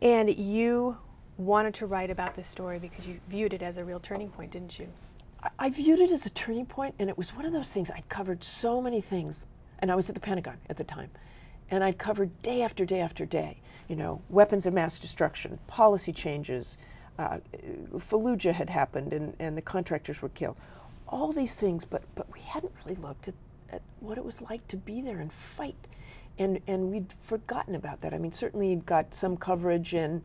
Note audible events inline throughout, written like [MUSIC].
And you wanted to write about this story because you viewed it as a real turning point, didn't you? I, viewed it as a turning point, and it was one of those things. I'd covered so many things, and I was at the Pentagon at the time, and I'd covered day after day after day. You know, weapons of mass destruction, policy changes. Uh, Fallujah had happened, and, and the contractors were killed. All these things, but but we hadn't really looked at, at what it was like to be there and fight, and and we'd forgotten about that. I mean, certainly got some coverage and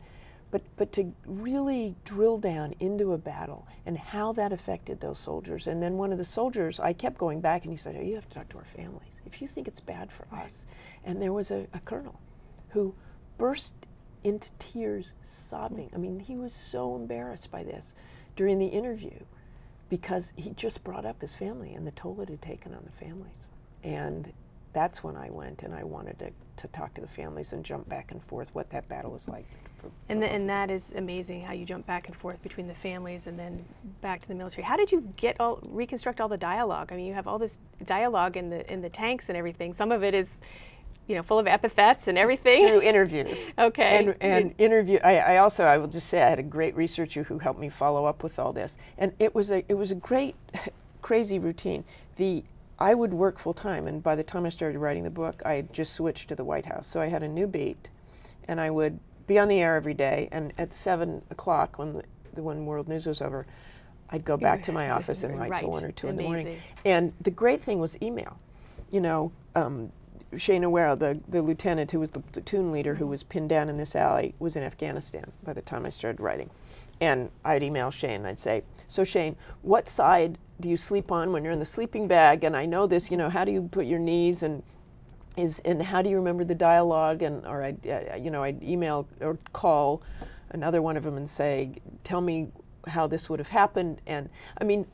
but, but to really drill down into a battle and how that affected those soldiers. And then one of the soldiers, I kept going back and he said, oh, You have to talk to our families. If you think it's bad for us. And there was a, a colonel who burst into tears, sobbing. I mean, he was so embarrassed by this during the interview because he just brought up his family and the toll it had taken on the families. And that's when I went and I wanted to, to talk to the families and jump back and forth what that battle was like. For, and, the, and that is amazing how you jump back and forth between the families and then back to the military. How did you get all reconstruct all the dialogue? I mean, you have all this dialogue in the in the tanks and everything. Some of it is, you know, full of epithets and everything. Through interviews. [LAUGHS] okay. And, and interview. I, I also I will just say I had a great researcher who helped me follow up with all this, and it was a it was a great, [LAUGHS] crazy routine. The I would work full time, and by the time I started writing the book, I had just switched to the White House. So I had a new beat, and I would be on the air every day. And at seven o'clock, when the, the when World News was over, I'd go back to my office and write right. till one or two Amazing. in the morning. And the great thing was email. You know, um, Shane Aguero, the, the lieutenant who was the platoon leader who was pinned down in this alley, was in Afghanistan by the time I started writing. And I'd email Shane. I'd say, "So Shane, what side do you sleep on when you're in the sleeping bag? And I know this. You know, how do you put your knees and is and how do you remember the dialogue? And or I, you know, I'd email or call another one of them and say, "Tell me how this would have happened." And I mean,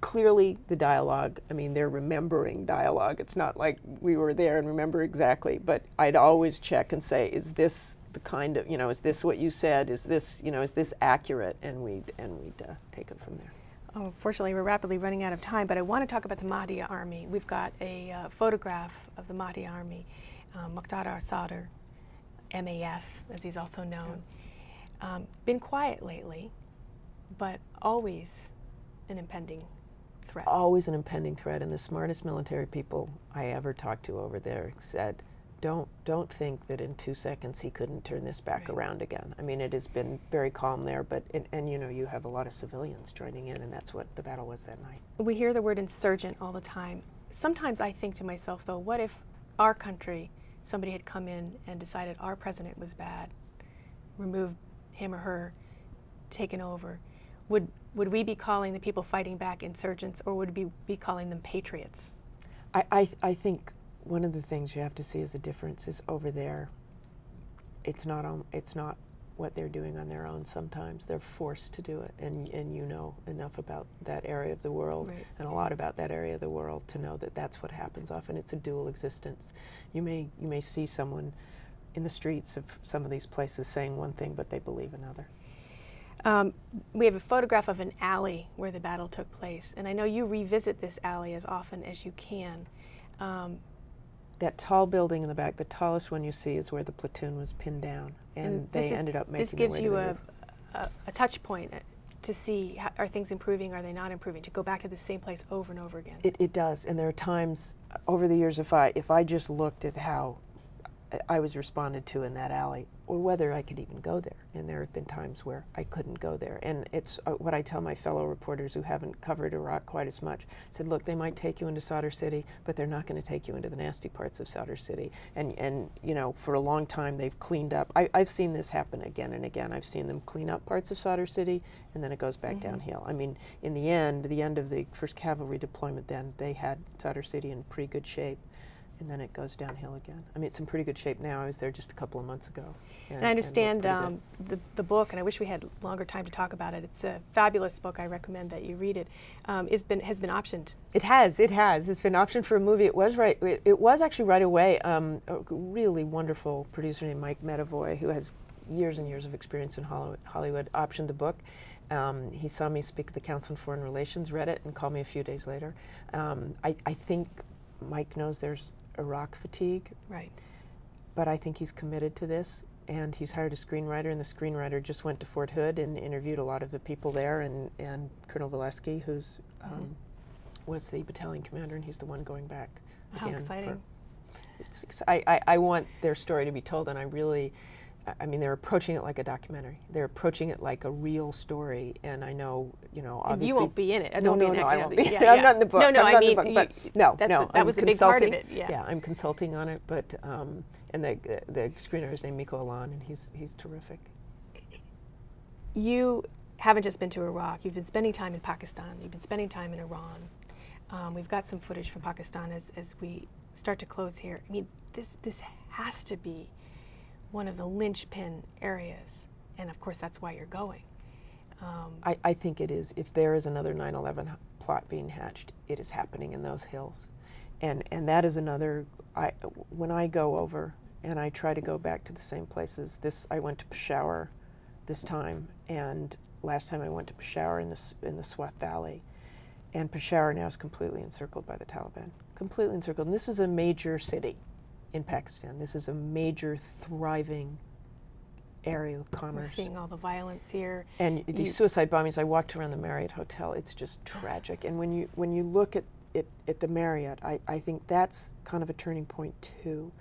clearly the dialogue. I mean, they're remembering dialogue. It's not like we were there and remember exactly. But I'd always check and say, "Is this the kind of you know? Is this what you said? Is this you know? Is this accurate?" And we'd and we'd uh, take it from there. Oh, fortunately, we're rapidly running out of time, but I want to talk about the Mahdi Army. We've got a uh, photograph of the Mahdi Army, um, Muqtada al-Sadr, MAS, as he's also known. Um, been quiet lately, but always an impending threat. Always an impending threat, and the smartest military people I ever talked to over there said, "Don't don't think that in two seconds he couldn't turn this back Right. around again." I mean, it has been very calm there, but and, and you know you have a lot of civilians joining in, and that's what the battle was that night. We hear the word insurgent all the time. Sometimes I think to myself, though, what if our country, somebody had come in and decided our president was bad, removed him or her, taken over? Would, would we be calling the people fighting back insurgents or would we be calling them patriots? I, I, I think one of the things you have to see is the difference is over there. It's not on, it's not what they're doing on their own. Sometimes they're forced to do it, and and you know enough about that area of the world Right. and a lot about that area of the world to know that that's what happens. Often it's a dual existence. You may you may see someone in the streets of some of these places saying one thing, but they believe another. Um, we have a photograph of an alley where the battle took place, and I know you revisit this alley as often as you can. Um, That tall building in the back, the tallest one you see, is where the platoon was pinned down, and, this they is- ended up making This gives you a, a, a touch point uh, to see how, are things improving, are they not improving, to go back to the same place over and over again. It, it does, and there are times over the years if I if I just looked at how I- was responded to in that alley, or whether I could even go there, and there have been times where I couldn't go there, and it's uh, what I tell my fellow reporters who haven't covered Iraq quite as much. I said, look, they might take you into Sadr City, but they're not going to take you into the nasty parts of Sadr City, and and you know for a long time they've cleaned up. I, I've seen this happen again and again. I've seen them clean up parts of Sadr City, and then it goes back downhill. I mean, in the end, the end of the first cavalry deployment, then they had Sadr City in pretty good shape, and then it goes downhill again. I mean, it's in pretty good shape now. I was there just a couple of months ago. And I understand good. um, the, the book, and I wish we had longer time to talk about it. It's a fabulous book. I recommend that you read it. Um, it's been, has been optioned. It has. It has. It's been optioned for a movie. It was right. It, it was actually right away. Um, a really wonderful producer named Mike Medavoy, who has years and years of experience in Hollywood, Hollywood optioned the book. Um, he saw me speak at the Council on Foreign Relations, read it, and called me a few days later. Um, I, I think Mike knows there's Iraq fatigue, Right. but I think he's committed to this and he's hired a screenwriter, and the screenwriter just went to Fort Hood and interviewed a lot of the people there, and, and Colonel Volesky, who's um, mm-hmm. was the battalion commander, and he's the one going back. How exciting! it's, I, I, I want their story to be told, and I really, I mean, they're approaching it like a documentary. They're approaching it like a real story, and I know, you know, obviously. And you won't be in it. No, no, no, I won't be. Yeah, [LAUGHS] I'm not in the book. No, no, I'm I mean, book, but no, no, that I'm was a big part of it. Yeah. yeah, I'm consulting on it, but um, and the the screenwriter is named Mikko Alan, and he's he's terrific. You haven't just been to Iraq. You've been spending time in Pakistan. You've been spending time in Iran. Um, we've got some footage from Pakistan as as we start to close here. I mean, this this has to be one of the linchpin areas, and of course that's why you're going. Um, I, I think it is. If there is another 9/11 plot being hatched, it is happening in those hills, and and that is another. I when I go over and I try to go back to the same places. This I went to Peshawar, this time, and last time I went to Peshawar in the in the Swat Valley, and Peshawar now is completely encircled by the Taliban, completely encircled. And this is a major city in Pakistan. This is a major, thriving area of commerce. We're seeing all the violence here. And these suicide bombings. I walked around the Marriott Hotel. It's just tragic. And when you when you look at it at the Marriott, I, I think that's kind of a turning point too.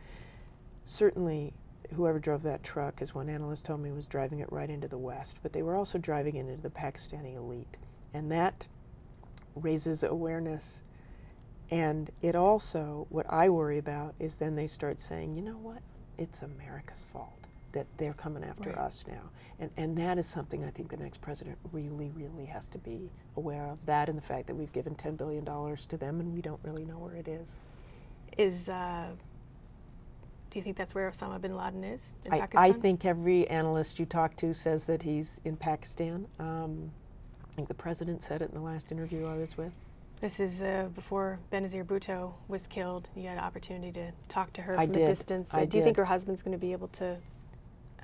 Certainly, whoever drove that truck, as one analyst told me, was driving it right into the West. But they were also driving it into the Pakistani elite, and that raises awareness and it also, what I worry about is then they start saying, you know what, it's America's fault that they're coming after right. us now. And, and that is something I think the next president really, really has to be aware of. That and the fact that we've given $10 billion to them and we don't really know where it is. Is, uh, do you think that's where Osama bin Laden is in I, Pakistan? I think every analyst you talk to says that he's in Pakistan. Um, I think the president said it in the last interview I was with. This is uh, before Benazir Bhutto was killed. You had an opportunity to talk to her I from did. a distance. I uh, do you think her husband's going to be able to?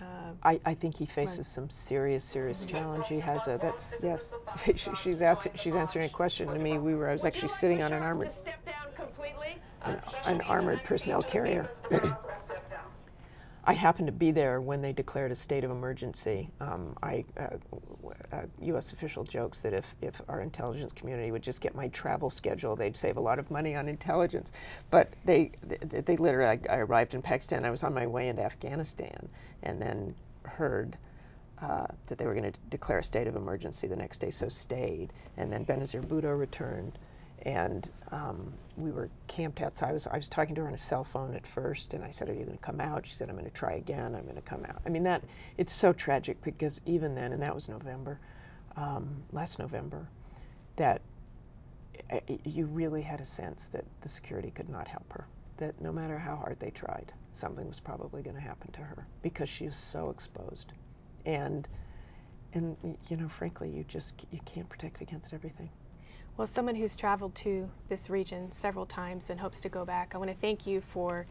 Uh, I, I think he faces run. some serious, serious challenge. He has a. That's yes. [LAUGHS] she, she's asking. She's answering a question to me. We were. I was actually sitting on an armored. An, an armored personnel carrier. I happened to be there when they declared a state of emergency. Um, I, uh, uh, U.S. official jokes that if, if our intelligence community would just get my travel schedule, they'd save a lot of money on intelligence. But they, they, they literally, I, I, arrived in Pakistan. I was on my way into Afghanistan, and then heard uh, that they were going to declare a state of emergency the next day, so stayed. And then Benazir Bhutto returned and um, we were camped outside. I was, I was talking to her on a cell phone at first, and I said, "Are you going to come out?" She said, "I'm going to try again. I'm going to come out." I mean, that it's so tragic because even then, and that was November, um, last November, that uh, you really had a sense that the security could not help her. That no matter how hard they tried, something was probably going to happen to her because she was so exposed, and and you know, frankly, you just you can't protect against everything. Well, someone who's traveled to this region several times and hopes to go back, I want to thank you for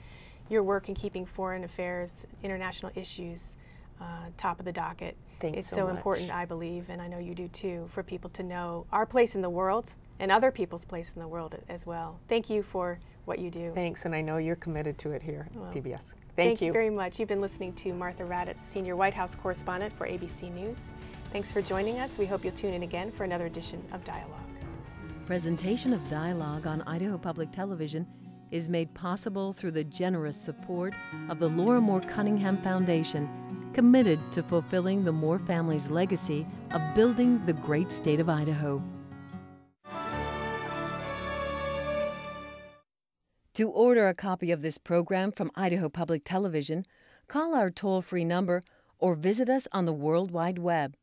your work in keeping foreign affairs, international issues uh, top of the docket. Thanks it's so, so important, I believe, and I know you do too, for people to know our place in the world and other people's place in the world as well. Thank you for what you do. Thanks, and I know you're committed to it here at well, PBS. Thank, thank you. you very much. You've been listening to Martha Raddatz, Senior White House Correspondent for ABC News. Thanks for joining us. We hope you'll tune in again for another edition of Dialogue. Presentation of Dialogue on Idaho Public Television is made possible through the generous support of the Laura Moore Cunningham Foundation, committed to fulfilling the Moore family's legacy of building the great state of Idaho. To order a copy of this program from Idaho Public Television, call our toll free number or visit us on the World Wide Web